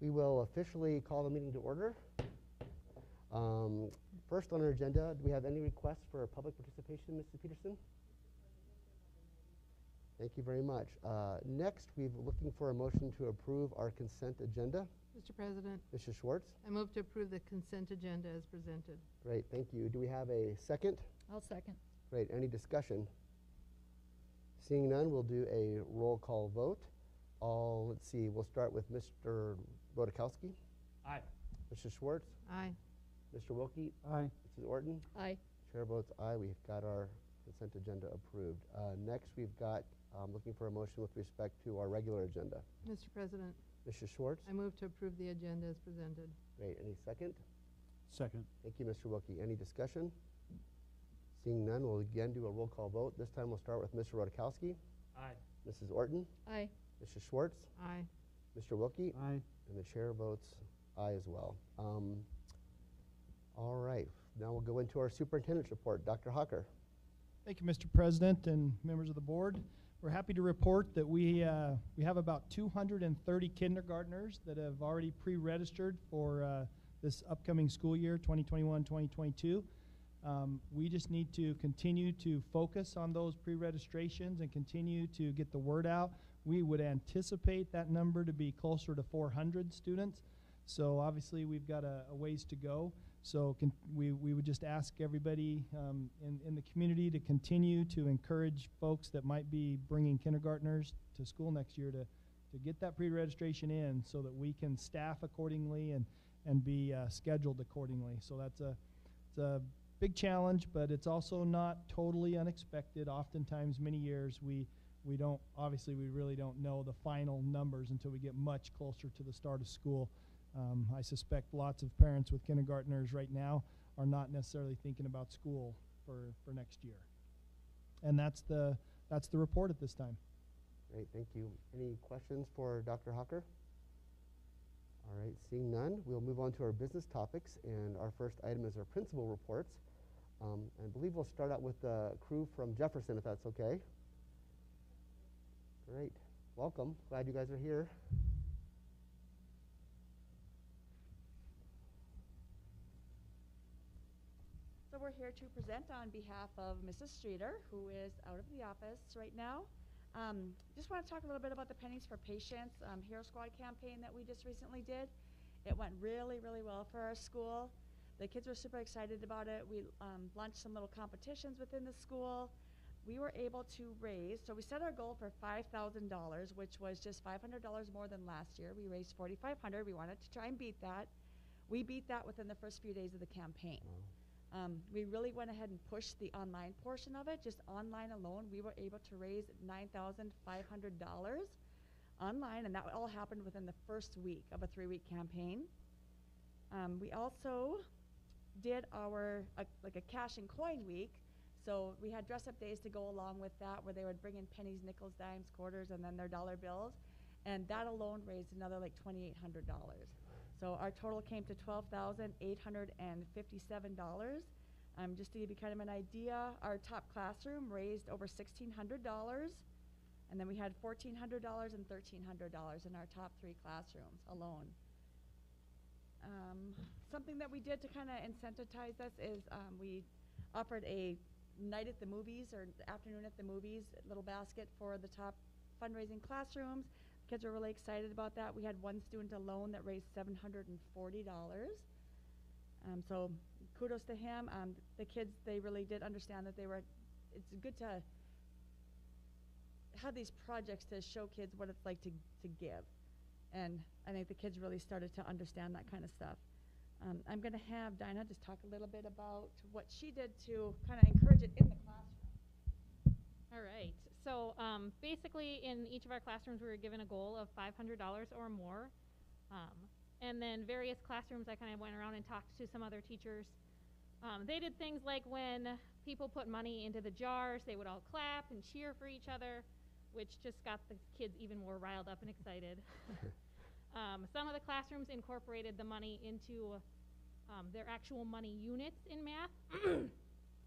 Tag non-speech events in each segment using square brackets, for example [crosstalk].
We will officially call the meeting to order. Um, First on our agenda, do we have any requests for public participation, Mrs. Peterson? Thank you very much. Uh, Next, we're looking for a motion to approve our consent agenda. Mr. President, Mrs. Schwartz? I move to approve the consent agenda as presented. Great, thank you. Do we have a second? I'll second. Great, any discussion? Seeing none, we'll do a roll call vote. All, let's see, we'll start with Mr. Rodakowski. Aye. Mrs. Schwartz? Aye. Mr. Wilkie? Aye. Mrs. Orton? Aye. Chair votes aye. We've got our consent agenda approved. Uh, Next, we've got, um, looking for a motion with respect to our regular agenda. Mr. President, Mrs. Schwartz? I move to approve the agenda as presented. Great, any second? Second. Thank you, Mr. Wilkie. Any discussion? Seeing none, we'll again do a roll call vote. This time we'll start with Mr. Rodakowski, Aye. Mrs. Orton, Aye. Mr. Schwartz, Aye. Mr. Wilkie, Aye. And the chair votes aye as well. Um, All right, now we'll go into our superintendent's report. Dr. Hocker? Thank you, Mr. President and members of the board. We're happy to report that we, uh, we have about 230 kindergartners that have already pre-registered for uh, this upcoming school year, 2021-2022. Um, we just need to continue to focus on those pre-registrations and continue to get the word out. We would anticipate that number to be closer to 400 students. So obviously, we've got a, a ways to go. So we, we would just ask everybody um, in, in the community to continue to encourage folks that might be bringing kindergartners to school next year to, to get that pre-registration in so that we can staff accordingly and, and be uh, scheduled accordingly. So that's a, it's a big challenge, but it's also not totally unexpected. Oftentimes, many years, we, we don't, obviously, we really don't know the final numbers until we get much closer to the start of school. Um, I suspect lots of parents with kindergartners right now are not necessarily thinking about school for, for next year. And that's the, that's the report at this time. Great, thank you. Any questions for Dr. Hocker? All right, seeing none, we'll move on to our business topics, and our first item is our principal reports. Um, I believe we'll start out with the crew from Jefferson, if that's okay. Great, welcome. Glad you guys are here. So we're here to present on behalf of Mrs. Streeter, who is out of the office right now. Um, just want to talk a little bit about the Pennies for Patients um, Hero Squad campaign that we just recently did. It went really, really well for our school. The kids were super excited about it. We um, launched some little competitions within the school. We were able to raise, so we set our goal for $5,000, which was just $500 more than last year. We raised $4,500. We wanted to try and beat that. We beat that within the first few days of the campaign. Um, we really went ahead and pushed the online portion of it. Just online alone, we were able to raise $9,500 online, and that all happened within the first week of a three week campaign. Um, we also did our uh, like a cash and coin week. So we had dress up days to go along with that, where they would bring in pennies, nickels, dimes, quarters, and then their dollar bills, and that alone raised another like twenty eight hundred dollars. So our total came to twelve thousand eight hundred and fifty-seven dollars. Um, just to give you kind of an idea, our top classroom raised over sixteen hundred dollars, and then we had fourteen hundred dollars and thirteen hundred dollars in our top three classrooms alone. Um, something that we did to kind of incentivize us is um, we offered a night at the movies or afternoon at the movies little basket for the top fundraising classrooms. Kids were really excited about that. We had one student alone that raised seven hundred and forty dollars. Um, so kudos to him. Um, the kids they really did understand that they were. It's good to have these projects to show kids what it's like to to give, and I think the kids really started to understand that kind of stuff. Um, I'm going to have Dinah just talk a little bit about what she did to kind of encourage it in the classroom. All right. So um, basically, in each of our classrooms, we were given a goal of $500 or more. Um, and then various classrooms, I kind of went around and talked to some other teachers. Um, they did things like when people put money into the jars, they would all clap and cheer for each other, which just got the kids even more riled up and excited. [laughs] um, some of the classrooms incorporated the money into um, their actual money units in math. [clears throat]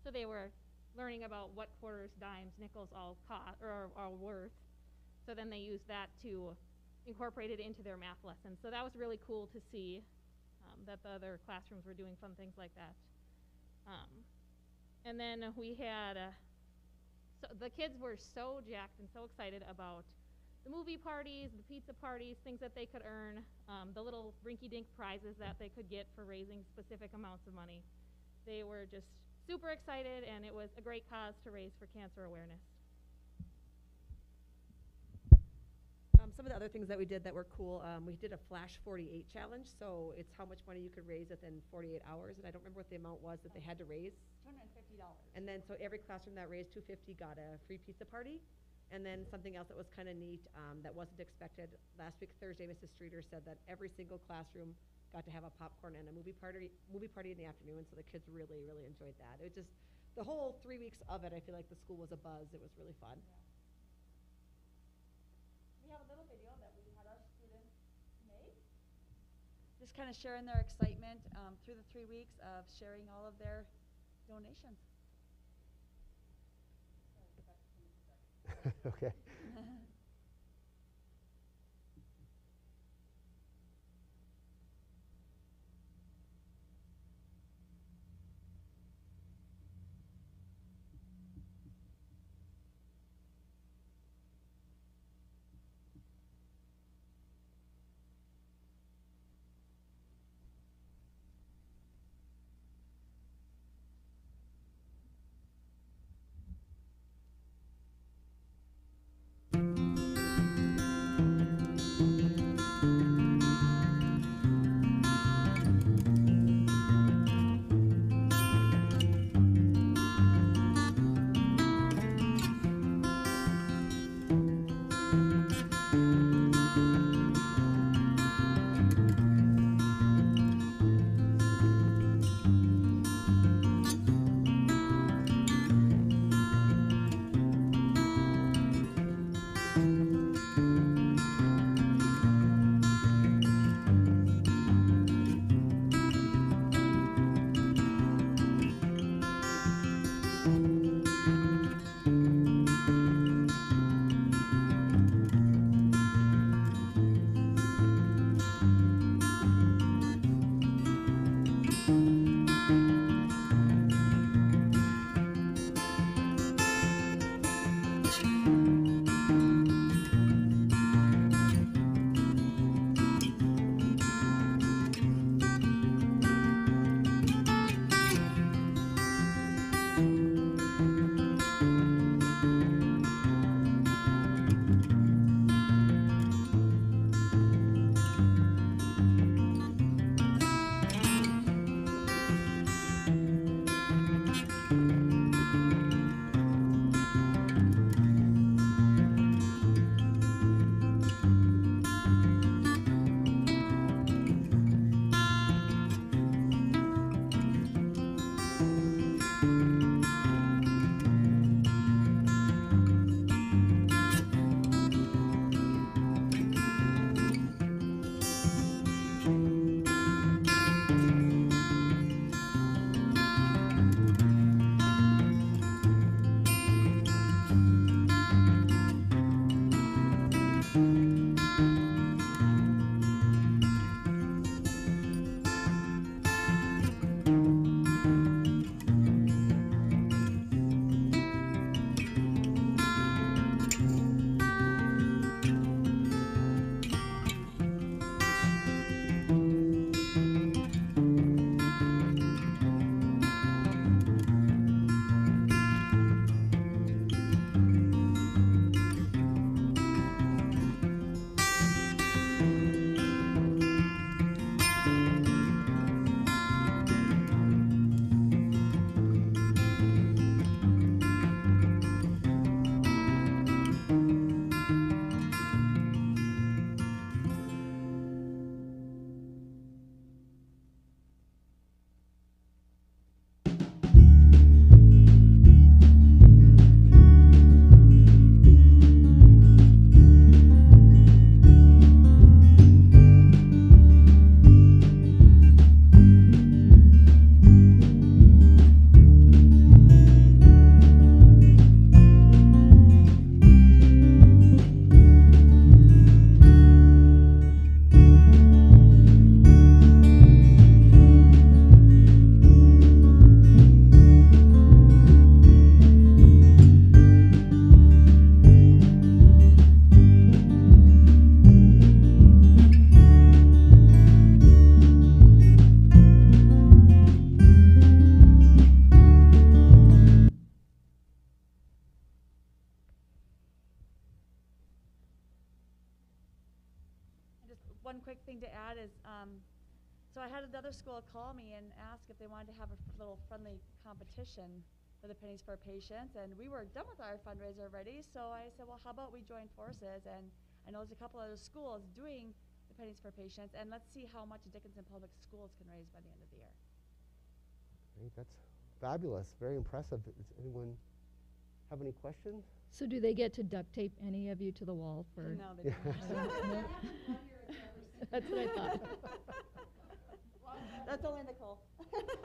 so they were learning about what quarters, dimes, nickels all cost or are, worth. So then they used that to incorporate it into their math lessons. So that was really cool to see um, that the other classrooms were doing fun things like that. Um, and then we had, uh, so the kids were so jacked and so excited about the movie parties, the pizza parties, things that they could earn, um, the little rinky-dink prizes that they could get for raising specific amounts of money. They were just super excited, and it was a great cause to raise for cancer awareness. Um, some of the other things that we did that were cool, um, we did a flash 48 challenge. So it's how much money you could raise within 48 hours. And I don't remember what the amount was that they had to raise. Two hundred and fifty dollars. And then so every classroom that raised 250 got a free pizza party. And then something else that was kind of neat um, that wasn't expected last week Thursday, Mrs. Streeter said that every single classroom got to have a popcorn and a movie party movie party in the afternoon. So the kids really really enjoyed that. It was just the whole three weeks of it. I feel like the school was a buzz. It was really fun. We have a little video that we had our students make. Just kind of sharing their excitement um, through the three weeks of sharing all of their donations. [laughs] okay. Wanted to have a little friendly competition for the pennies for patients, and we were done with our fundraiser already, so I said, well, how about we join forces? And I know there's a couple other schools doing the pennies for patients, and let's see how much Dickinson Public Schools can raise by the end of the year. Great, that's fabulous, very impressive. Does anyone have any questions? So do they get to duct tape any of you to the wall for? No, they [laughs] don't. [laughs] [laughs] That's what I thought. That's only Nicole.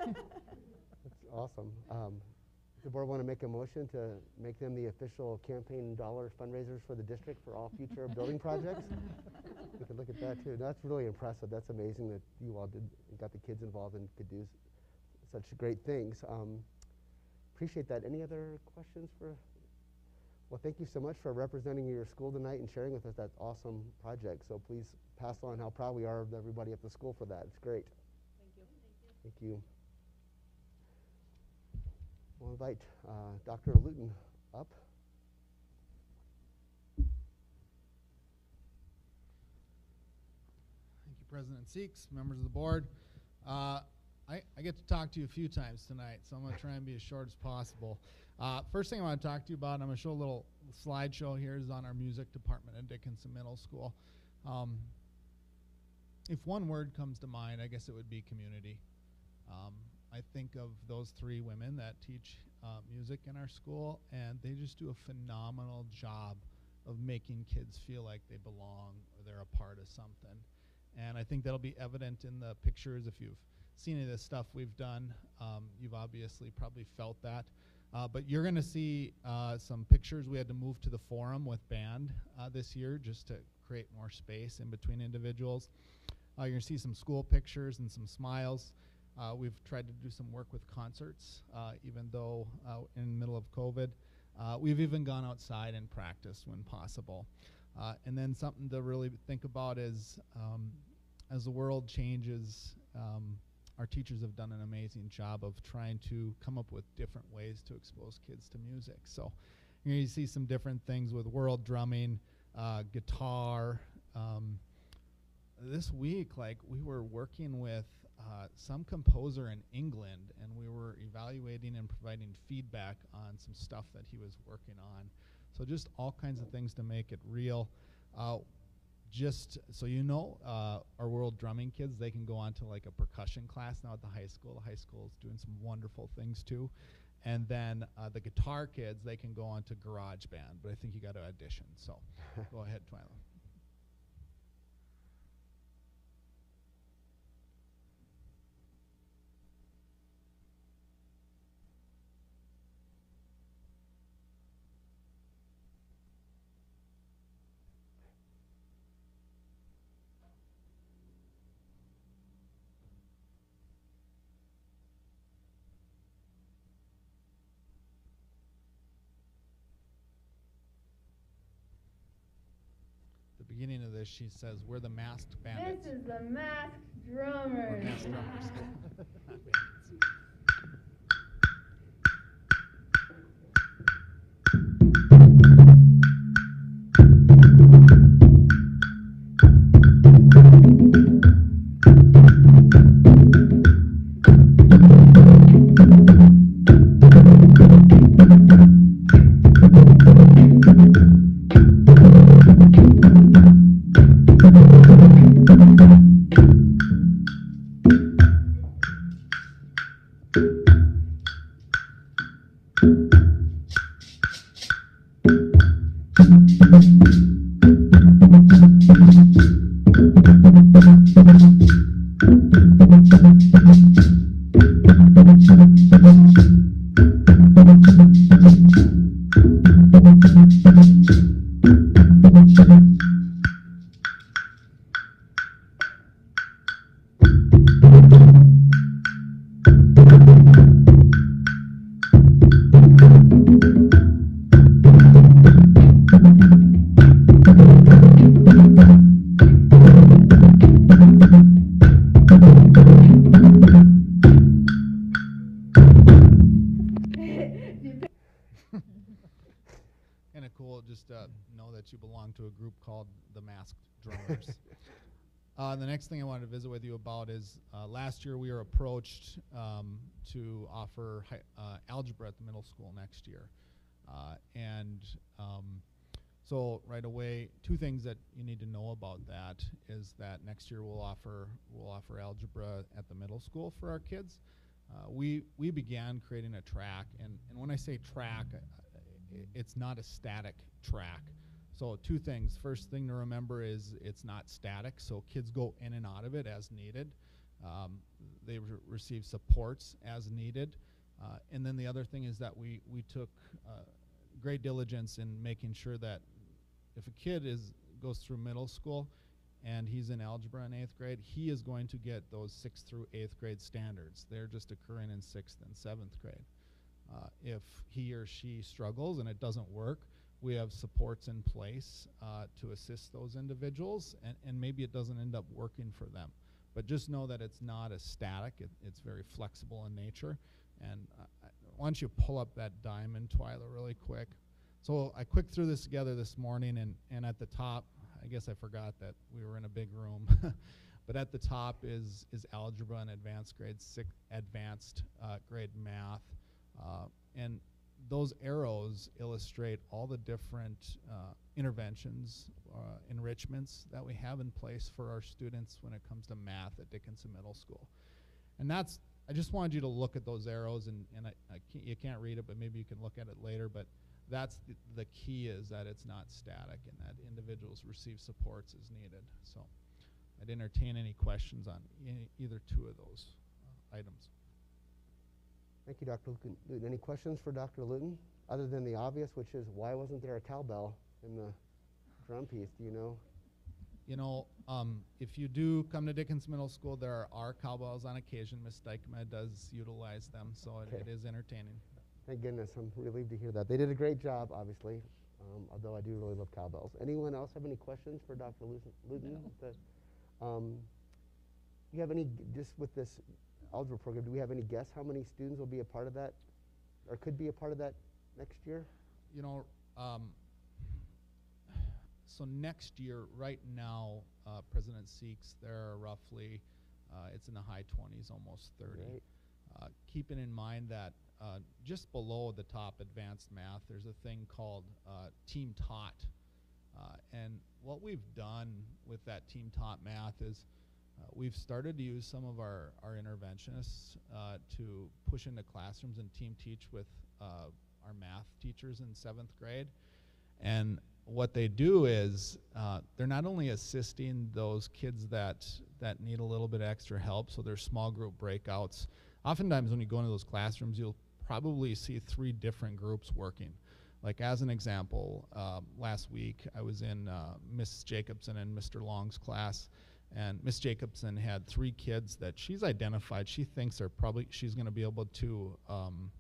That's awesome. Um, the board want to make a motion to make them the official campaign dollar fundraisers for the district for all future building projects? We could look at that too. That's really impressive. That's amazing that you all did, got the kids involved and could do such great things. Um, appreciate that. Any other questions for? Well, thank you so much for representing your school tonight and sharing with us that awesome project. So please pass on how proud we are of everybody at the school for that. It's great. Thank you. We'll invite uh, Dr. Luton up. Thank you, President Seaks, members of the board. Uh, I, I get to talk to you a few times tonight, so I'm going to try and be as short as possible. Uh, first thing I want to talk to you about, I'm going to show a little slideshow here, is on our music department at Dickinson Middle School. Um, if one word comes to mind, I guess it would be community. Um, I think of those three women that teach uh, music in our school, and they just do a phenomenal job of making kids feel like they belong or they're a part of something. And I think that'll be evident in the pictures. If you've seen any of this stuff we've done, um, you've obviously probably felt that. Uh, but you're going to see uh, some pictures. We had to move to the forum with band uh, this year just to create more space in between individuals. Uh, you're going to see some school pictures and some smiles. Uh, we've tried to do some work with concerts, uh, even though uh, in the middle of COVID. Uh, we've even gone outside and practiced when possible. Uh, and then something to really think about is um, as the world changes, um, our teachers have done an amazing job of trying to come up with different ways to expose kids to music. So to see some different things with world drumming, uh, guitar. Um, this week, like we were working with uh, some composer in England, and we were evaluating and providing feedback on some stuff that he was working on. So just all kinds of things to make it real. Uh, just so you know, uh, our world drumming kids, they can go on to like a percussion class now at the high school. The high school is doing some wonderful things too. And then uh, the guitar kids, they can go on to garage band, but I think you got to audition. So [laughs] go ahead, Twyla. the beginning of this, she says, "We're the masked bandits." This is the masked We're masked drummers. [laughs] [laughs] that you belong to a group called the Masked Drummers. [laughs] Uh, the next thing I wanted to visit with you about is uh, last year we were approached um, to offer hi- uh, algebra at the middle school next year. Uh, and um, so right away, two things that you need to know about that is that next year we'll offer we'll offer algebra at the middle school for our kids. Uh, we we began creating a track, and, and when I say track, uh, it's not a static track. So two things. First thing to remember is it's not static, so kids go in and out of it as needed. Um, they re- receive supports as needed. Uh, and then the other thing is that we, we took uh, great diligence in making sure that if a kid is goes through middle school and he's in algebra in eighth grade, he is going to get those sixth through eighth grade standards. They're just occurring in sixth and seventh grade. Uh, if he or she struggles and it doesn't work, we have supports in place uh, to assist those individuals, and, and maybe it doesn't end up working for them. But just know that it's not a static, it, it's very flexible in nature. And uh, you pull up that diamond, Twyla, really quick? So I quick threw this together this morning, and, and at the top, I guess I forgot that we were in a big room. [laughs] but at the top is, is algebra and advanced grade six, advanced uh, grade math. Uh, and those arrows illustrate all the different uh, interventions, uh, enrichments that we have in place for our students when it comes to math at Dickinson Middle School. And that's, I just wanted you to look at those arrows, and, and I, I can't, you can't read it, but maybe you can look at it later. But that's the, the key is that it's not static and that individuals receive supports as needed. So I'd entertain any questions on either two of those uh, items. Thank you, Dr. Luton. Luton. Any questions for Dr. Luton, other than the obvious, which is why wasn't there a cowbell in the drum piece? Do you know? You know, um, if you do come to Dickens Middle School, there are cowbells on occasion. Miss Dykema does utilize them, so it, it Okay. is entertaining. Thank goodness. I'm relieved to hear that. They did a great job, obviously, um, although I do really love cowbells. Anyone else have any questions for Dr. Luton? Luton? The- um, you have any, just with this algebra program, do we have any guess how many students will be a part of that, or could be a part of that next year? You know, um, so next year, right now, uh, President Seaks, there are roughly, uh, it's in the high 20s, almost 30. Great. Uh, keeping in mind that uh, just below the top advanced math, there's a thing called uh, team taught. Uh, and what we've done with that team taught math is uh, we've started to use some of our, our interventionists uh, to push into classrooms and team teach with uh, our math teachers in seventh grade. And what they do is uh, they're not only assisting those kids that that need a little bit extra help, so there's small group breakouts. Oftentimes, when you go into those classrooms, you'll probably see three different groups working. Like as an example, um, last week I was in uh, Miss Jacobson and Mr. Long's class, and Miss Jacobson had three kids that she's identified. She thinks are probably she's going to be able to um,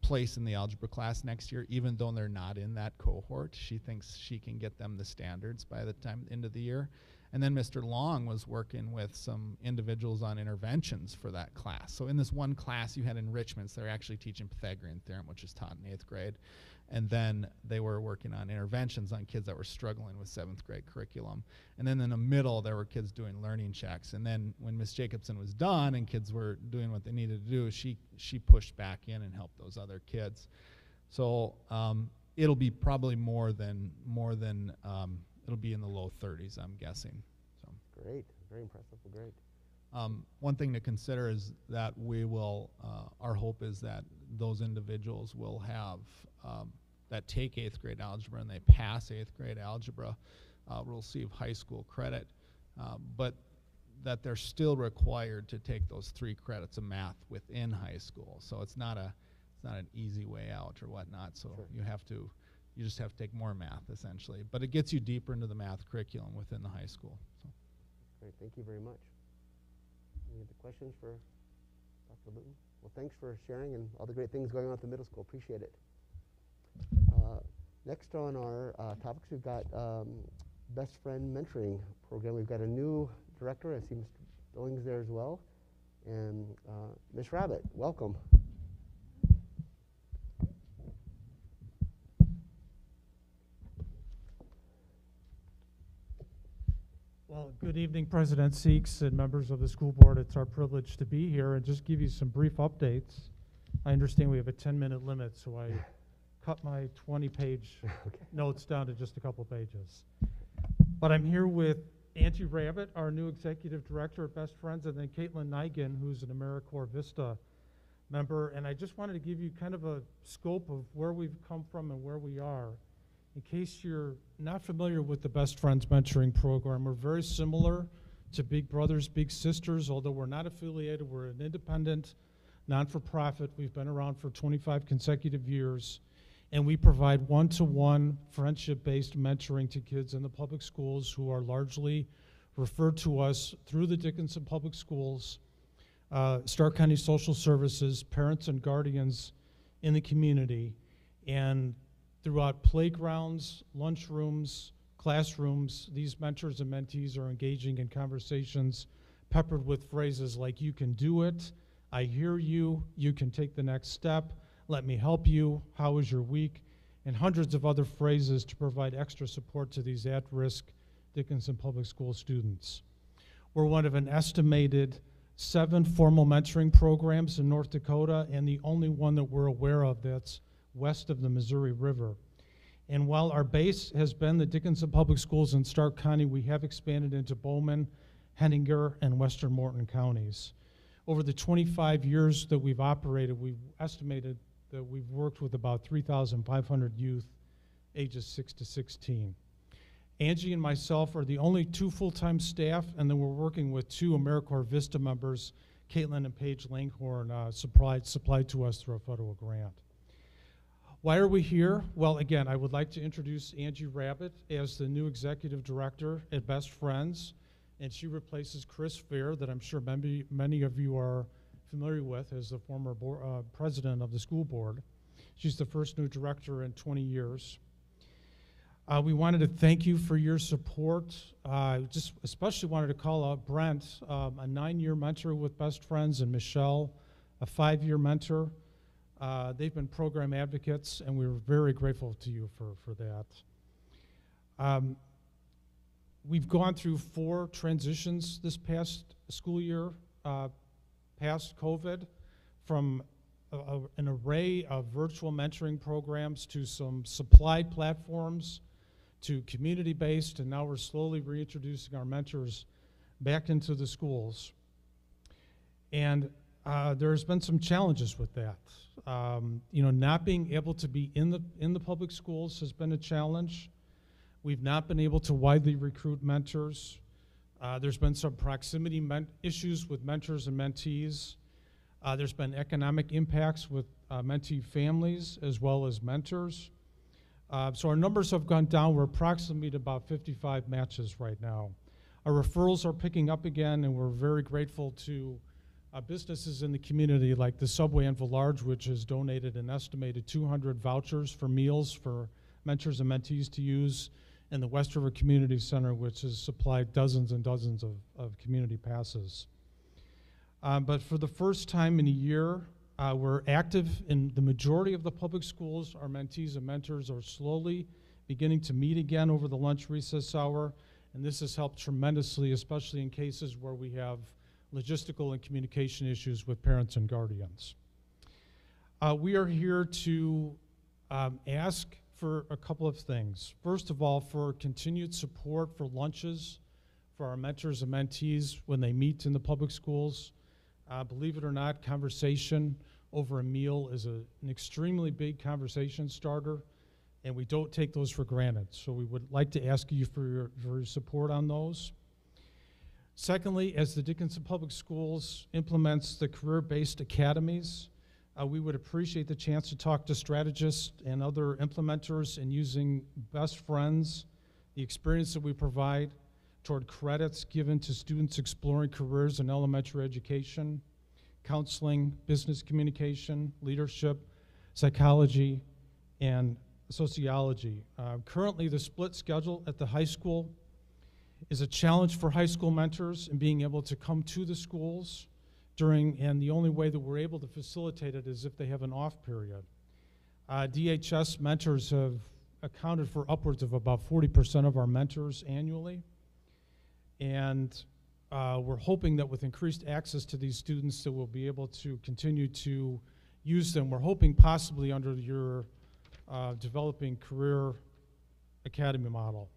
place in the algebra class next year, even though they're not in that cohort. She thinks she can get them the standards by the time end of the year. And then Mr. Long was working with some individuals on interventions for that class. So in this one class, you had enrichments. They're actually teaching Pythagorean theorem, which is taught in eighth grade. And then they were working on interventions on kids that were struggling with seventh grade curriculum. And then in the middle, there were kids doing learning checks. And then when Miss Jacobson was done and kids were doing what they needed to do, she she pushed back in and helped those other kids. So um, it'll be probably more than more than um, it'll be in the low 30s, I'm guessing. So. Great. Very impressive. Well, great. Um, one thing to consider is that we will, uh, our hope is that those individuals will have, um, that take eighth grade algebra and they pass eighth grade algebra, uh, will receive high school credit, uh, but that they're still required to take those three credits of math within high school. So it's not a, it's not an easy way out or whatnot. So Sure. you have to, you just have to take more math essentially. But it gets you deeper into the math curriculum within the high school. So. Great. Thank you very much. Any other questions for Dr. Luton? Well, thanks for sharing and all the great things going on at the middle school. Appreciate it. Uh, next on our uh, topics, we've got um, Best Friend Mentoring Program. We've got a new director. I see Mr. Billings there as well. And uh, Ms. Rabbit, welcome. Well, good evening, President Seaks and members of the school board. It's our privilege to be here and just give you some brief updates. I understand we have a 10-minute limit, so I [laughs] cut my 20-page [laughs] Okay. notes down to just a couple pages. But I'm here with Angie Rabbit, our new executive director at Best Friends, and then Caitlin Nigan, who's an AmeriCorps Vista member. And I just wanted to give you kind of a scope of where we've come from and where we are. In case you're not familiar with the Best Friends Mentoring Program, we're very similar to Big Brothers Big Sisters, although we're not affiliated. We're an independent, non-for-profit. We've been around for 25 consecutive years, and we provide one-to-one friendship-based mentoring to kids in the public schools who are largely referred to us through the Dickinson Public Schools, uh, Stark County Social Services, parents and guardians in the community, and throughout playgrounds, lunchrooms, classrooms, these mentors and mentees are engaging in conversations peppered with phrases like, You can do it, I hear you, you can take the next step, let me help you, how was your week, and hundreds of other phrases to provide extra support to these at risk Dickinson Public School students. We're one of an estimated seven formal mentoring programs in North Dakota, and the only one that we're aware of that's west of the Missouri River. And while our base has been the Dickinson Public Schools in Stark County, we have expanded into Bowman, Hettinger, and Western Morton counties. Over the 25 years that we've operated, we've estimated that we've worked with about 3,500 youth ages 6 to 16. Angie and myself are the only two full-time staff, and then we're working with two AmeriCorps Vista members, Caitlin and Paige Langhorn, uh, supplied, supplied to us through a federal grant. Why are we here? Well, again, I would like to introduce Angie Rabbit as the new executive director at Best Friends, and she replaces Chris Fair, that I'm sure many, many of you are familiar with as the former uh, president of the school board. She's the first new director in 20 years. Uh, we wanted to thank you for your support. Uh, just especially wanted to call out Brent, um, a nine-year mentor with Best Friends, and Michelle, a five-year mentor. Uh, they've been program advocates, and we're very grateful to you for, for that. Um, we've gone through four transitions this past school year, uh, past COVID, from a, a, an array of virtual mentoring programs to some supply platforms to community-based, and now we're slowly reintroducing our mentors back into the schools. And uh, there's been some challenges with that. Um, you know, not being able to be in the in the public schools has been a challenge. We've not been able to widely recruit mentors. Uh, there's been some proximity issues with mentors and mentees. Uh, there's been economic impacts with uh, mentee families as well as mentors. Uh, so our numbers have gone down. We're approximately at about 55 matches right now. Our referrals are picking up again, and we're very grateful to uh, businesses in the community like the Subway in Villarge, which has donated an estimated 200 vouchers for meals for mentors and mentees to use, and the West River Community Center, which has supplied dozens and dozens of, of community passes. Um, but for the first time in a year, uh, we're active in the majority of the public schools. Our mentees and mentors are slowly beginning to meet again over the lunch recess hour, and this has helped tremendously, especially in cases where we have logistical and communication issues with parents and guardians. Uh, we are here to um, ask for a couple of things. First of all, for continued support for lunches for our mentors and mentees when they meet in the public schools. Uh, believe it or not, conversation over a meal is a, an extremely big conversation starter, and we don't take those for granted. So we would like to ask you for your, for your support on those. Secondly, as the Dickinson Public Schools implements the career-based academies, uh, we would appreciate the chance to talk to strategists and other implementers in using best friends, the experience that we provide toward credits given to students exploring careers in elementary education, counseling, business communication, leadership, psychology, and sociology. Uh, currently, the split schedule at the high school is a challenge for high school mentors in being able to come to the schools during, and the only way that we're able to facilitate it is if they have an off period. Uh, DHS mentors have accounted for upwards of about 40% of our mentors annually. And uh, we're hoping that with increased access to these students, that we'll be able to continue to use them. We're hoping possibly under your uh, developing career academy model.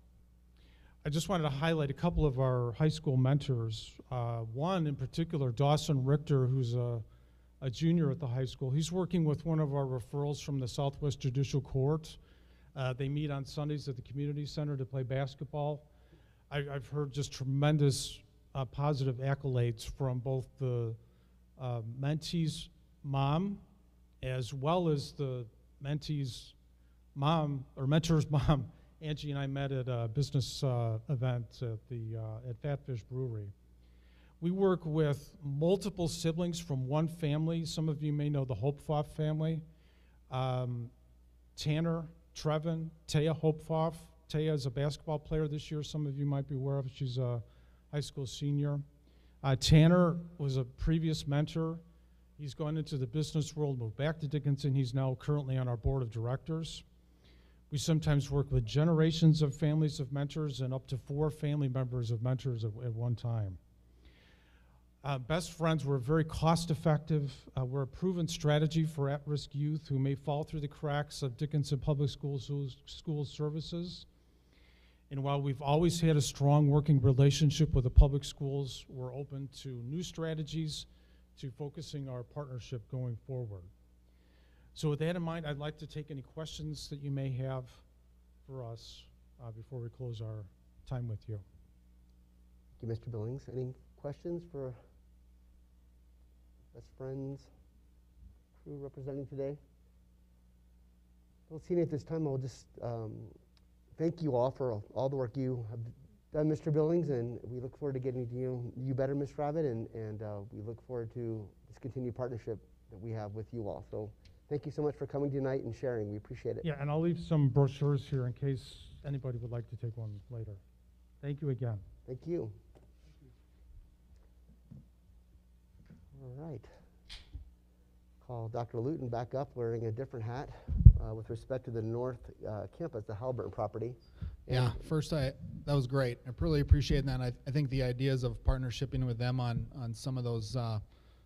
I just wanted to highlight a couple of our high school mentors. Uh, one in particular, Dawson Richter, who's a, a junior at the high school. He's working with one of our referrals from the Southwest Judicial Court. Uh, they meet on Sundays at the community center to play basketball. I, I've heard just tremendous uh, positive accolades from both the uh, mentee's mom as well as the mentee's mom or mentor's [laughs] mom. Angie and I met at a business uh, event at the uh, at Fatfish Brewery. We work with multiple siblings from one family. Some of you may know the Hopfoff family. Um, Tanner, Trevin, Taya Hopfoff. Taya is a basketball player this year. Some of you might be aware of. She's a high school senior. Uh, Tanner was a previous mentor. He's gone into the business world, moved back to Dickinson. He's now currently on our board of directors. We sometimes work with generations of families of mentors and up to four family members of mentors at, at one time. Uh, best friends, we're very cost effective. Uh, we're a proven strategy for at risk youth who may fall through the cracks of Dickinson Public Schools, school services. And while we've always had a strong working relationship with the public schools, we're open to new strategies to focusing our partnership going forward. So with that in mind, I'd like to take any questions that you may have for us uh, before we close our time with you. Thank you, Mr. Billings. Any questions for best friends crew representing today? Don't see any at this time. I'll just um, thank you all for all the work you have done, Mr. Billings, and we look forward to getting to you, you better, Ms. Rabbit, and, and uh, we look forward to this continued partnership that we have with you all. So thank you so much for coming tonight and sharing. We appreciate it. Yeah, and I'll leave some brochures here in case anybody would like to take one later. Thank you again. Thank you. All right. Call Dr. Luton back up wearing a different hat uh, with respect to the North uh, Campus, the Halliburton property. Yeah, first I that was great. I really appreciate that. I, I think the ideas of partnershiping with them on on some of those uh,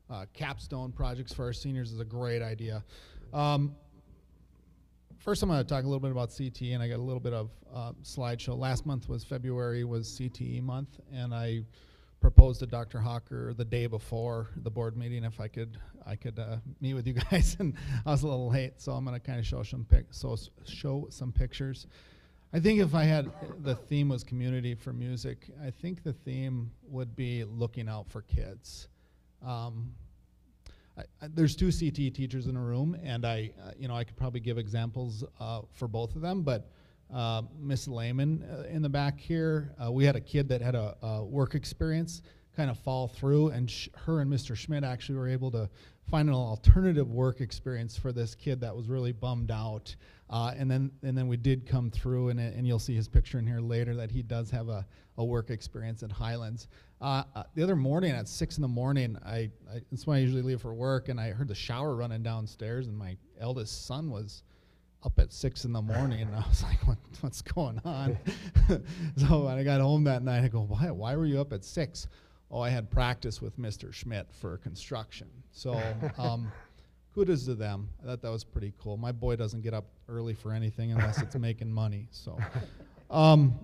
uh, capstone projects for our seniors is a great idea. Um, first, I'm going to talk a little bit about CTE, and I got a little bit of uh, slideshow. Last month was February was CTE month, and I proposed to Dr. Hocker the day before the board meeting if I could I could uh, meet with you [laughs] guys, and I was a little late, so I'm going to kind of show some pic so show some pictures. I think if I had the theme was community for music, I think the theme would be looking out for kids. Um, I, I, there's two CTE teachers in a room, and I, uh, you know, I could probably give examples uh, for both of them. But uh, Miss Lehman uh, in the back here, uh, we had a kid that had a, a work experience kind of fall through, and her and Mr. Schmidt actually were able to find an alternative work experience for this kid that was really bummed out. Uh, and then and then we did come through, and, and you'll see his picture in here later that he does have a, a work experience at Highlands. Uh, uh, the other morning at six in the morning, I, I that's when I usually leave for work, and I heard the shower running downstairs, and my eldest son was up at six in the morning, and I was [laughs] like, what, "What's going on?" [laughs] so when I got home that night, I go, "Why? Why were you up at six? Oh, I had practice with Mr. Schmidt for construction. So. [laughs] Um, kudos to them. I thought that was pretty cool. My boy doesn't get up early for anything unless it's making money. So, um,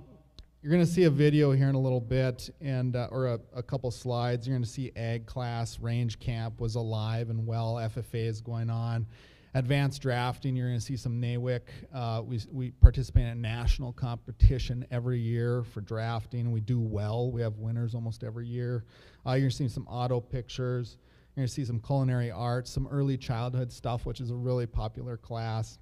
you're going to see a video here in a little bit, and uh, or a, a, couple slides. You're going to see Ag Class Range Camp was alive and well. FFA is going on. Advanced drafting. You're going to see some NAWIC. Uh, we we participate in a national competition every year for drafting. We do well. We have winners almost every year. Uh, you're going to see some auto pictures. You're going to see some culinary arts, some early childhood stuff, which is a really popular class.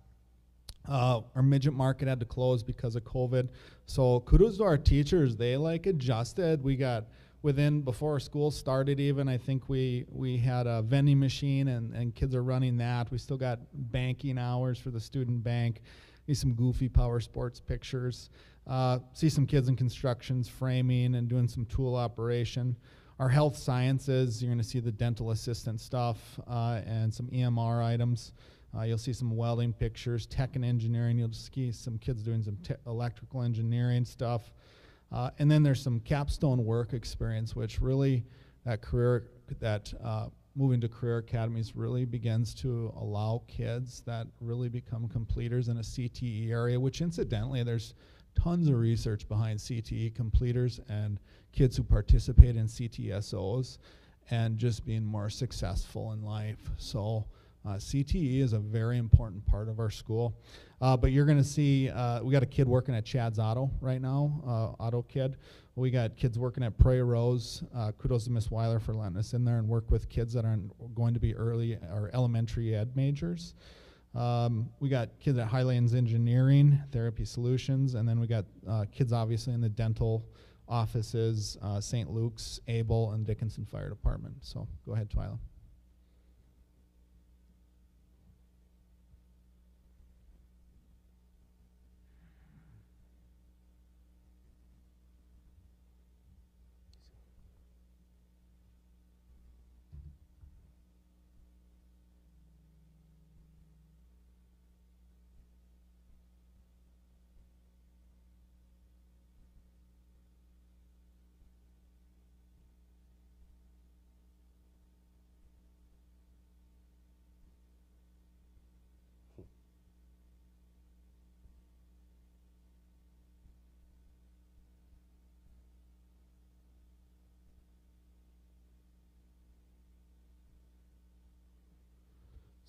Uh, our midget market had to close because of COVID. So kudos to our teachers. They like adjusted. We got within before school started even I think we we had a vending machine and, and kids are running that. We still got banking hours for the student bank. See some goofy power sports pictures. Uh, see some kids in constructions framing and doing some tool operation. Our health sciences, you're going to see the dental assistant stuff uh, and some EMR items. Uh, you'll see some welding pictures, tech and engineering. You'll see some kids doing some electrical engineering stuff. Uh, and then there's some capstone work experience, which really that career that uh, moving to career academies really begins to allow kids that really become completers in a CTE area. Which incidentally, there's tons of research behind CTE completers and kids who participate in CTSOs and just being more successful in life. So. Uh, CTE is a very important part of our school. Uh, but you're going to see, uh, we got a kid working at Chad's Auto right now, uh, Auto Kid. We got kids working at Prairie Rose. Uh, kudos to Miss Weiler for letting us in there and work with kids that are going to be early or elementary ed majors. Um, we got kids at Highlands Engineering, Therapy Solutions, and then we got uh, kids obviously in the dental offices, St. Luke's, Able, and Dickinson Fire Department. So go ahead, Twyla.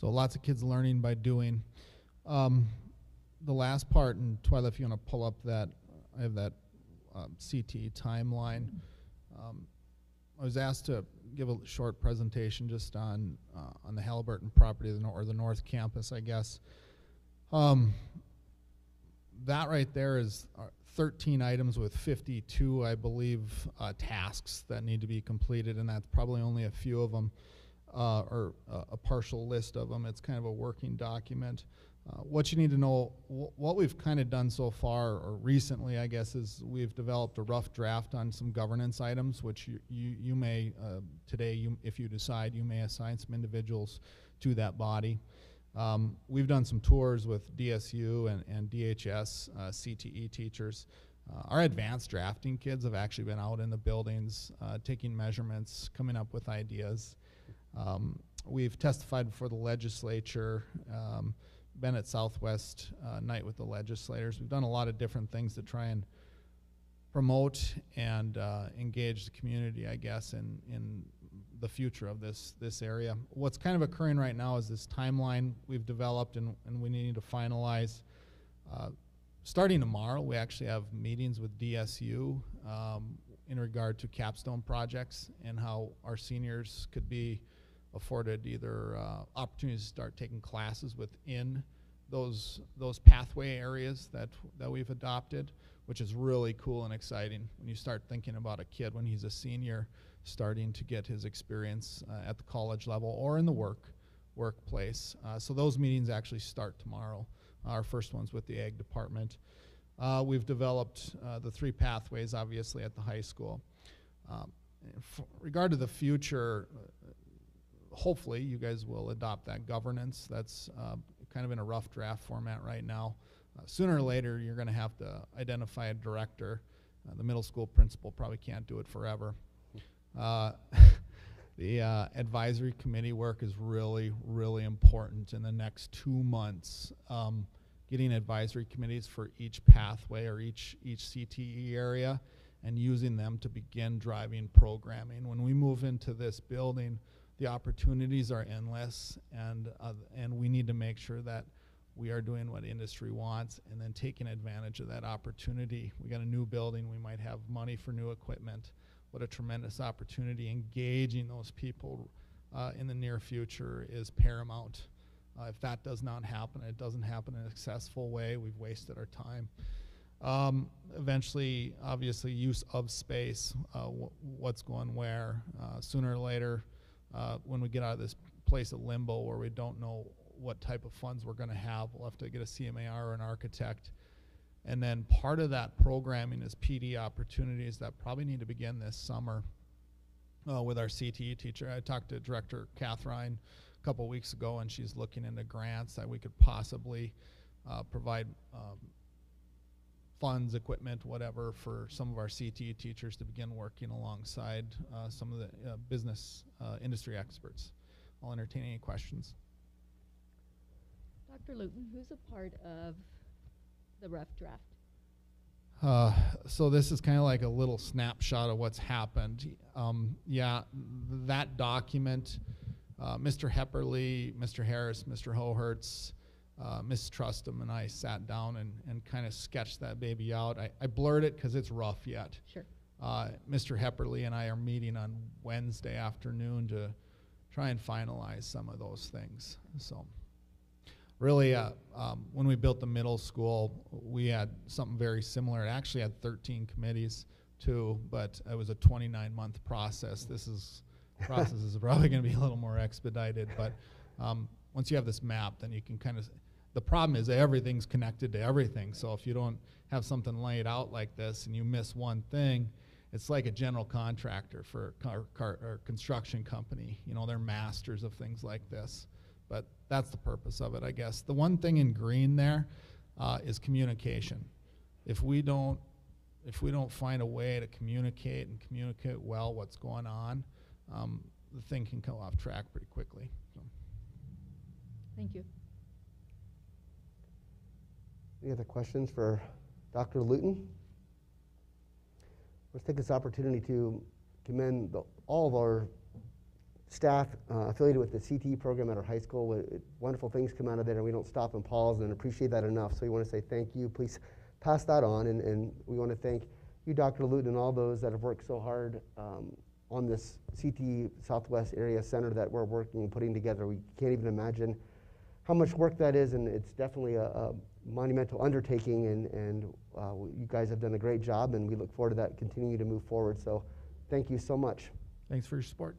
So lots of kids learning by doing. Um, the last part, and Twyla, if you want to pull up that, I have that um, CT timeline. Um, I was asked to give a short presentation just on uh, on the Halliburton property, the or the North Campus, I guess. Um, that right there is uh, 13 items with 52, I believe, uh, tasks that need to be completed, and that's probably only a few of them uh, or uh, a partial list of them. It's kind of a working document. Uh, what you need to know, wh- what we've kind of done so far, or recently, I guess, is we've developed a rough draft on some governance items, which you, you, you may, uh, today, you, if you decide, you may assign some individuals to that body. Um, we've done some tours with DSU and, and DHS uh, CTE teachers. Uh, our advanced drafting kids have actually been out in the buildings, uh, taking measurements, coming up with ideas. Um, we've testified before the legislature, um, been at Southwest uh, night with the legislators. We've done a lot of different things to try and promote and uh, engage the community, I guess, in, in the future of this, this area. What's kind of occurring right now is this timeline we've developed and, and we need to finalize. Uh, starting tomorrow, we actually have meetings with DSU um, in regard to capstone projects and how our seniors could be afforded either uh, opportunities to start taking classes within those those pathway areas that that we've adopted, which is really cool and exciting when you start thinking about a kid when he's a senior starting to get his experience uh, at the college level or in the work workplace. Uh, so those meetings actually start tomorrow. Our first one's with the ag department. Uh, we've developed uh, the three pathways, obviously, at the high school. Um, regard to the future, uh, hopefully you guys will adopt that governance. That's uh, kind of in a rough draft format right now. Uh, sooner or later, you're going to have to identify a director. Uh, the middle school principal probably can't do it forever. Uh, [laughs] the uh, advisory committee work is really, really important in the next two months. Um, getting advisory committees for each pathway or each each CTE area and using them to begin driving programming. When we move into this building, the opportunities are endless, and uh, and we need to make sure that we are doing what industry wants and then taking advantage of that opportunity. We got a new building, we might have money for new equipment. What a tremendous opportunity! Engaging those people uh, in the near future is paramount. Uh, if that does not happen, it doesn't happen in a successful way. We've wasted our time. Um, eventually, obviously, use of space, uh, wh- what's going where. Uh, sooner or later, uh, when we get out of this place of limbo where we don't know what type of funds we're going to have, we'll have to get a CMAR or an architect. And then part of that programming is PD opportunities that probably need to begin this summer uh, with our CTE teacher. I talked to Director Catherine a couple weeks ago, and she's looking into grants that we could possibly uh, provide um, funds, equipment, whatever, for some of our CTE teachers to begin working alongside uh, some of the uh, business uh, industry experts. I'll entertain any questions. Dr. Luton, who's a part of the rough draft? Uh, so this is kind of like a little snapshot of what's happened. Um, yeah, that document, uh, Mr. Hepperly, Mr. Harris, Mr. Hohertz, uh, Ms. Trustum, and I sat down and, and kind of sketched that baby out. I, I blurred it because it's rough yet. Sure. Uh, Mr. Hepperly and I are meeting on Wednesday afternoon to try and finalize some of those things. So, really, uh, um, when we built the middle school, we had something very similar. It actually had 13 committees too, but it was a 29 month process. This is [laughs] process is probably going to be a little more expedited, but um, once you have this map, then you can kind of. The problem is everything's connected to everything. So if you don't have something laid out like this and you miss one thing, it's like a general contractor for a car, car, or construction company. You know, they're masters of things like this. But that's the purpose of it, I guess. The one thing in green there uh, is communication. If we don't, if we don't find a way to communicate and communicate well what's going on, um, the thing can go off track pretty quickly. So. Thank you. Any other questions for Dr. Luton? Let's take this opportunity to commend the, all of our staff uh, affiliated with the CTE program at our high school. It- Wonderful things come out of there, and we don't stop and pause and appreciate that enough. So we want to say thank you. Please pass that on, and, and we want to thank you, Dr. Luton, and all those that have worked so hard um, on this CTE Southwest Area Center that we're working and putting together. We can't even imagine how much work that is, and it's definitely a, a monumental undertaking, and, and uh, you guys have done a great job, and we look forward to that continuing to move forward. So thank you so much. Thanks for your support.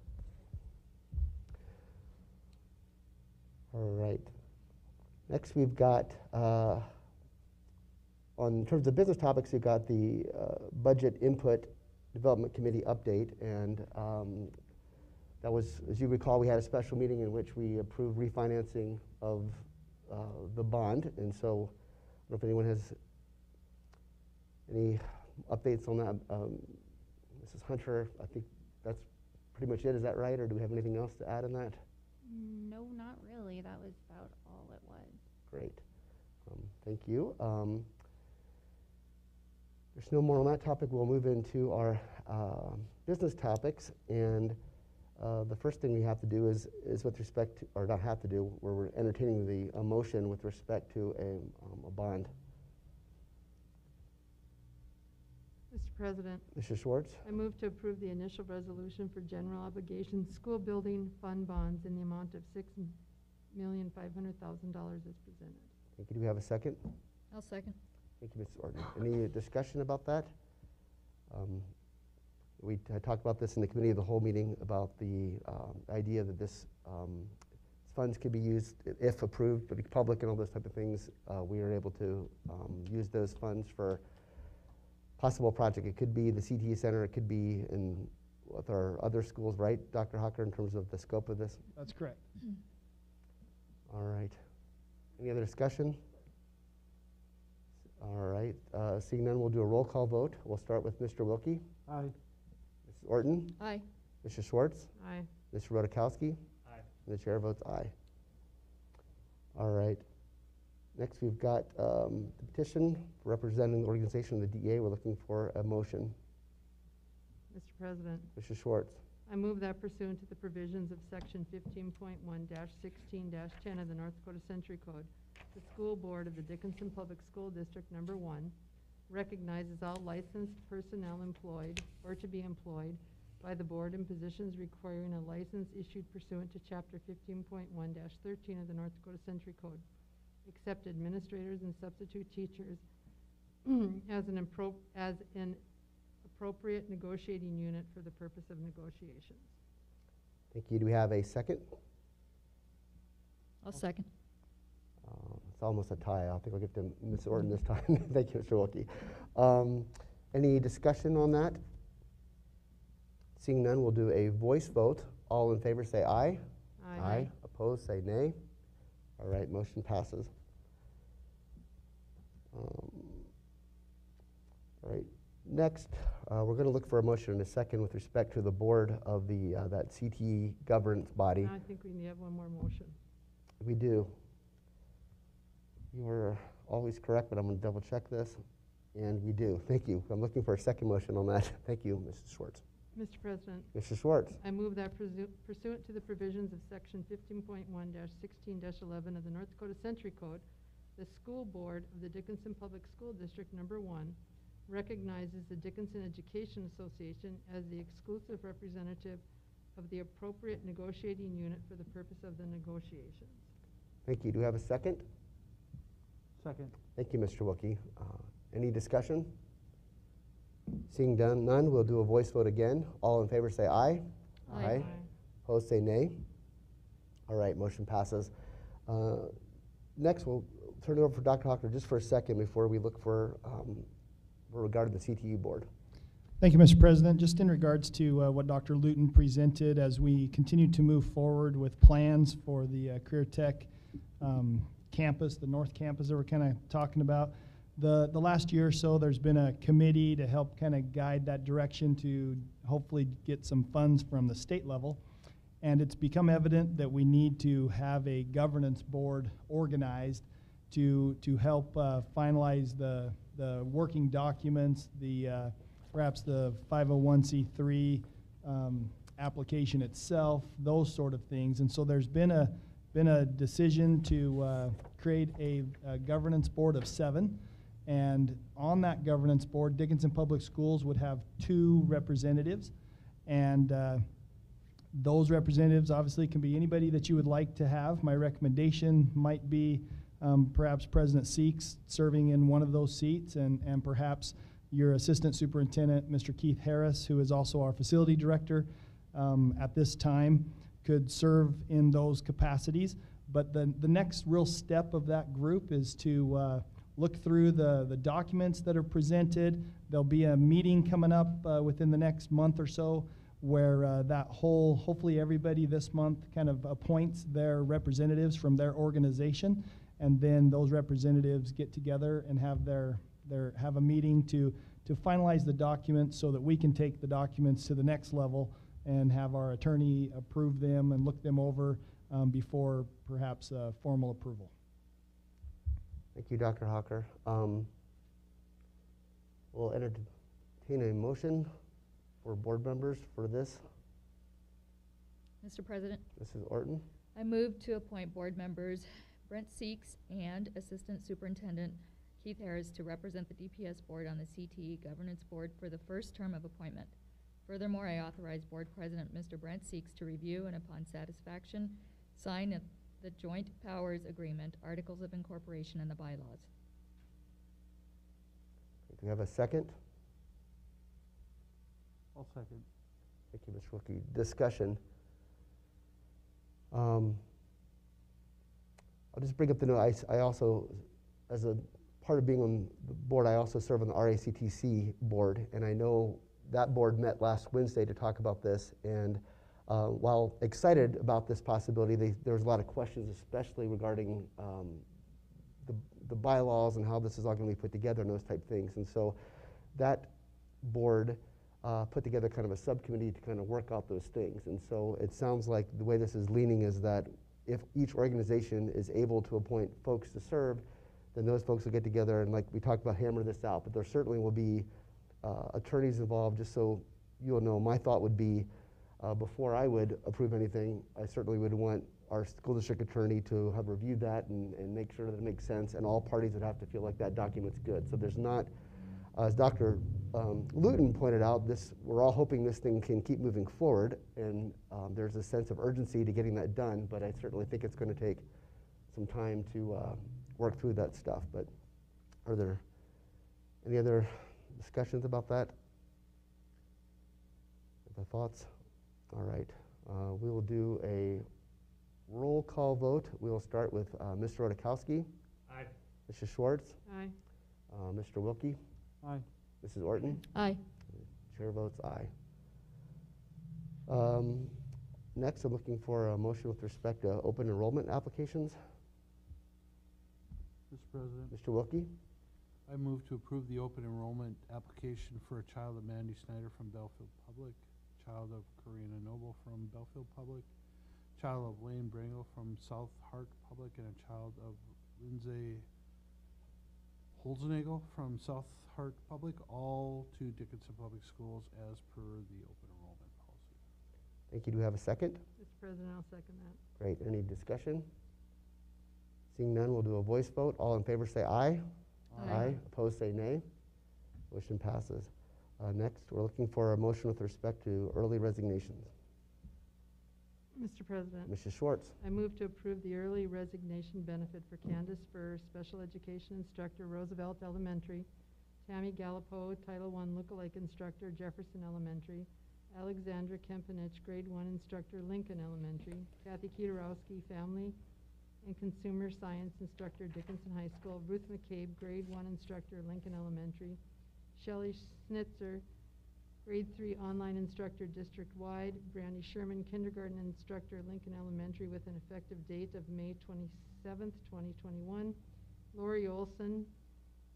All right. Next, we've got, uh, on in terms of business topics, we've got the uh, Budget Input Development Committee update, and um, that was, as you recall, we had a special meeting in which we approved refinancing of uh, the bond, and so I don't know if anyone has any updates on that. Um, Mrs. Hunter, I think that's pretty much it. Is that right, or do we have anything else to add on that? No, not really. That was about all it was. Great. Um, Thank you. Um, There's no more on that topic. We'll move into our um, business topics. And uh, the first thing we have to do is, is with respect to, or not have to do, where we're entertaining the a motion with respect to a, um, a bond. Mr. President, Mr. Schwartz? I move to approve the initial resolution for general obligations school building fund bonds in the amount of six million five hundred thousand dollars as presented. Thank you. Do we have a second? I'll second. Thank you, Mrs. Orton. Any discussion about that? Um, We t- talked about this in the committee of the whole meeting about the um, idea that this um, funds could be used, if approved, by the public and all those type of things. uh, We are able to um, use those funds for possible project. It could be the CTE Center, it could be in, with our other schools, right, Dr. Hocker, in terms of the scope of this? That's correct. All right. Any other discussion? All right, uh, seeing none, we'll do a roll call vote. We'll start with Mr. Wilkie, Aye. Mrs. Orton, Aye. Mr. Schwartz, Aye. Mr. Rodakowski. Aye. And the chair votes aye. All right. Next, we've got um, the petition representing the organization of the DEA. We're looking for a motion. Mr. President, Mr. Schwartz. I move that pursuant to the provisions of section fifteen point one sixteen ten of the North Dakota Century Code, the school board of the Dickinson Public School District Number One recognizes all licensed personnel employed or to be employed by the board in positions requiring a license issued pursuant to chapter fifteen point one thirteen of the North Dakota Century Code, except administrators and substitute teachers [clears throat] as an appro, as an appropriate negotiating unit for the purpose of negotiations. Thank you. Do we have a second? I'll second. It's almost a tie. I think I'll get to Ms. Orton this time. [laughs] Thank you, Mr. Wilkie. Um, Any discussion on that? Seeing none, we'll do a voice vote. All in favor, say aye. Aye. Opposed, say nay. All right, motion passes. Um, All right, next, uh, we're going to look for a motion in a second with respect to the board of the, uh, that CTE governance body. I think we need to have one more motion. We do. You were always correct, but I'm going to double check this. And we do. Thank you. I'm looking for a second motion on that. [laughs] Thank you, Mrs. Schwartz. Mr. President, Mr. Schwartz, I move that pursu- pursuant to the provisions of section fifteen point one sixteen eleven of the North Dakota Century Code, the school board of the Dickinson Public School District Number One recognizes the Dickinson Education Association as the exclusive representative of the appropriate negotiating unit for the purpose of the negotiations. thank you. Do we have a second? Second. Thank you, Mr. Wilkie. Uh, Any discussion? Seeing done, none, we'll do a voice vote again. All in favor say aye. Aye. Opposed say nay. All right, motion passes. Uh, Next, we'll turn it over for Dr. Hocker just for a second before we look for, um, regarding the CTU board. Thank you, Mr. President. Just in regards to uh, what Dr. Luton presented, as we continue to move forward with plans for the uh, Career Tech um, campus, the North Campus that we're kind of talking about, the, the last year or so, there's been a committee to help kind of guide that direction to hopefully get some funds from the state level. And it's become evident that we need to have a governance board organized to, to help uh, finalize the, the working documents, the, uh, perhaps the 501c3 um, application itself, those sort of things. And so there's been a, been a decision to uh, create a, a governance board of seven. And on that governance board, Dickinson Public Schools would have two representatives. And uh, those representatives obviously can be anybody that you would like to have. My recommendation might be um, perhaps President Seaks serving in one of those seats, and, and perhaps your Assistant Superintendent, Mr. Keith Harris, who is also our Facility Director um, at this time, could serve in those capacities. But the, the next real step of that group is to uh, look through the, the documents that are presented. There'll be a meeting coming up uh, within the next month or so where uh, that whole, hopefully everybody this month kind of appoints their representatives from their organization, and then those representatives get together and have their, their have a meeting to to finalize the documents so that we can take the documents to the next level and have our attorney approve them and look them over um, before perhaps uh, formal approval. Thank you, Dr. Hocker. Um, We'll entertain a motion for board members for this. Mr. President, Mrs. Orton, I move to appoint board members Brent Seaks and Assistant Superintendent Keith Harris to represent the DPS Board on the CTE Governance Board for the first term of appointment. Furthermore, I authorize Board President Mr. Brent Seaks to review and upon satisfaction, sign it- the Joint Powers Agreement, Articles of Incorporation, and the bylaws. do we have a second? I'll second. Thank you, Mr. Wilkie. Discussion. Um, I'll just bring up the note, I also, as a part of being on the board, I also serve on the RACTC board, and I know that board met last Wednesday to talk about this, and uh, while excited about this possibility, they, there was a lot of questions, especially regarding um, the, the bylaws and how this is all going to be put together and those type things. And so that board uh, put together kind of a subcommittee to kind of work out those things. And so it sounds like the way this is leaning is that if each organization is able to appoint folks to serve, then those folks will get together and like we talked about, hammer this out. But there certainly will be uh, attorneys involved, just so you'll know. My thought would be, uh, before I would approve anything, I certainly would want our school district attorney to have reviewed that and, and make sure that it makes sense, and all parties would have to feel like that document's good. So there's not, as Dr. Um, Luton pointed out, this, we're all hoping this thing can keep moving forward, and um, there's a sense of urgency to getting that done, but I certainly think it's going to take some time to uh, work through that stuff. But are there any other discussions about that? Other thoughts? All right. Uh, we will do a roll call vote. We will start with uh, Mr. Rodakowski, Aye. Mrs. Schwartz, Aye. uh, Mr. Wilkie, Aye. Mrs. Orton. Aye. Chair votes aye. Um, Next, I'm looking for a motion with respect to open enrollment applications. Mr. President, Mr. Wilkie, I move to approve the open enrollment application for a child of Mandy Snyder from Belfield Public, child of Karina Noble from Belfield Public, child of Wayne Brangle from South Heart Public, and a child of Lindsay Holzenagel from South Heart Public, all to Dickinson Public Schools as per the open enrollment policy. Thank you. Do we have a second? Mr. President, I'll second that. Great. Any discussion? Seeing none, we'll do a voice vote. All in favor say aye. Aye. Opposed say nay. Motion passes. Uh, Next, we're looking for a motion with respect to early resignations. Mr. President, Mrs. Schwartz. I move to approve the early resignation benefit for Candace Spur, special education instructor, Roosevelt Elementary, Tammy Gallipo, Title I lookalike instructor, Jefferson Elementary, Alexandra Kempenich, grade one instructor, Lincoln Elementary, Kathy Kitorowski, family and consumer science instructor, Dickinson High School, Ruth McCabe, grade one instructor, Lincoln Elementary, Shelley Schnitzer, grade three online instructor, district-wide, Brandy Sherman, kindergarten instructor, Lincoln Elementary, with an effective date of May twenty-seventh, twenty twenty-one, Lori Olson,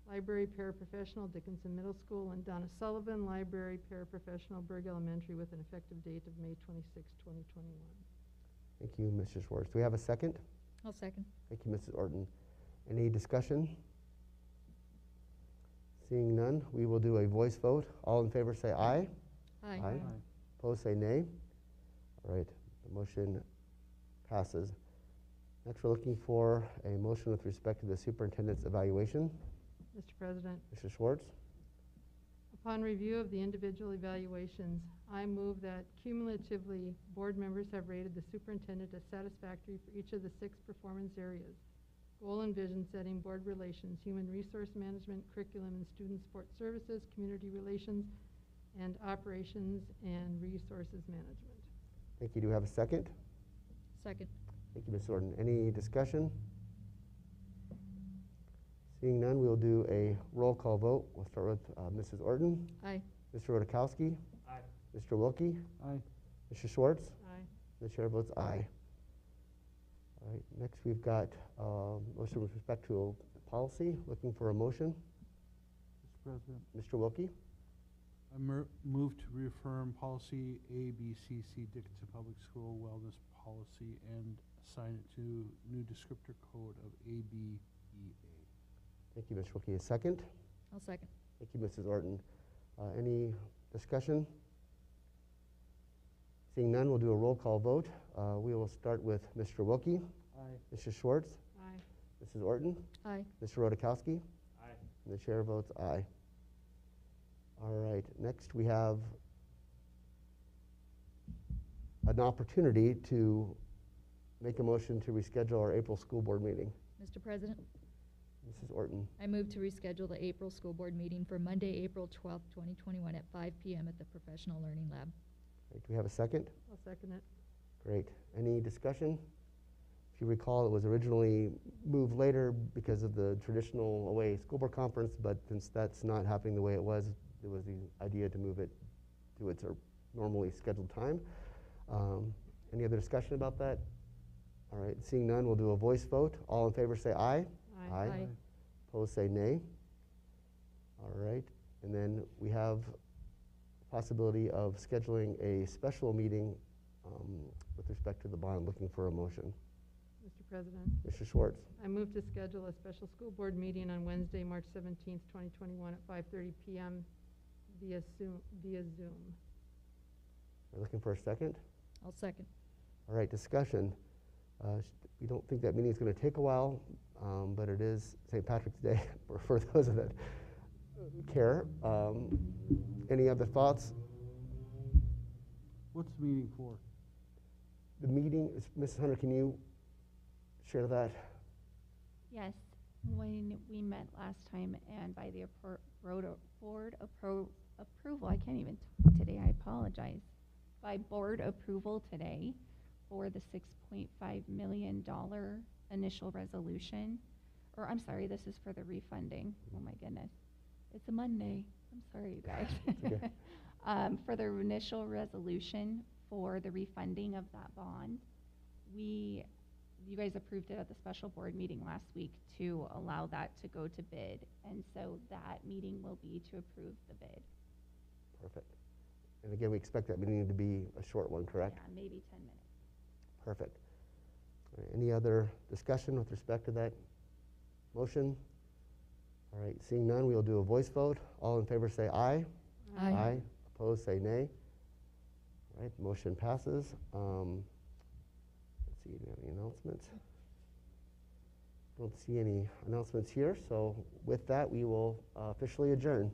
library paraprofessional, Dickinson Middle School, and Donna Sullivan, library paraprofessional, Berg Elementary, with an effective date of May twenty-sixth, twenty twenty-one. Thank you, Mrs. Schwartz. Do we have a second? I'll second. Thank you, Mrs. Orton. Any discussion? Seeing none, we will do a voice vote. All in favor say aye. Aye. Aye. Opposed say nay. All right, the motion passes. Next, we're looking for a motion with respect to the superintendent's evaluation. Mr. President, Mrs. Schwartz? Upon review of the individual evaluations, I move that cumulatively, board members have rated the superintendent as satisfactory for each of the six performance areas. Goal and vision setting, board relations, human resource management, curriculum and student support services, community relations, and operations and resources management. Thank you. Do we have a second? Second. Thank you, Ms. Orton. Any discussion? Seeing none, we'll do a roll call vote. We'll start with uh, Mrs. Orton, Aye. Mr. Rodakowski, Aye. Mr. Wilkie, Aye. Mr. Schwartz. Aye. The chair votes aye. All right, next we've got um, motion with respect to a policy. Looking for a motion. Mr. President. Mr. Wilkie. I mer- move to reaffirm policy ABCC Dickinson Public School Wellness Policy and assign it to new descriptor code of E ABEA. Thank you, Mr. Wilkie. A second. I'll second. Thank you, Mrs. Orton. Uh, Any discussion? Seeing none, we'll do a roll call vote. Uh, We will start with Mr. Wilkie, Aye. Mrs. Schwartz, Aye. Mrs. Orton, Aye. Mr. Rodakowski, Aye. and the chair votes aye. All right, next we have an opportunity to make a motion to reschedule our April school board meeting. Mr. President, Mrs. Orton, I move to reschedule the April school board meeting for Monday, April twelfth, twenty twenty-one at five PM at the Professional Learning Lab. Right, do we have a second? I'll second it. Great. Any discussion? If you recall, it was originally moved later because of the traditional away school board conference, but since that's not happening the way it was, it was the idea to move it to its normally scheduled time. Um, Any other discussion about that? All right, seeing none, we'll do a voice vote. All in favor say aye. Aye. Aye. Opposed say nay. All right, and then we have possibility of scheduling a special meeting um, with respect to the bond, looking for a motion. Mr. President, Mr. Schwartz? I move to schedule a special school board meeting on Wednesday, March seventeenth, twenty twenty-one at five thirty PM via Zoom, via Zoom. We're looking for a second. I'll second. All right, discussion. Uh, sh- We don't think that meeting is going to take a while, um, but it is St. Patrick's Day [laughs] for- for those that care. Um, Any other thoughts? What's the meeting for? The meeting, is- Mrs. Hunter, can you share that? Yes, when we met last time and by the appro- board, board appro- approval, I can't even talk today, I apologize. By board approval today for the six point five million dollar initial resolution, or I'm sorry, this is for the refunding, oh my goodness. It's a Monday, I'm sorry, you guys. [laughs] okay. [laughs] Um, for the initial resolution for the refunding of that bond, we you guys approved it at the special board meeting last week to allow that to go to bid. And so that meeting will be to approve the bid. Perfect. And again, we expect that meeting to be a short one, correct? Yeah, maybe ten minutes. Perfect. Any other discussion with respect to that motion? All right, seeing none, we'll do a voice vote. All in favor say aye. Aye. Opposed, say nay. All right, motion passes. Um, Let's see, do we have any announcements? Don't see any announcements here, so with that, we will uh, officially adjourn.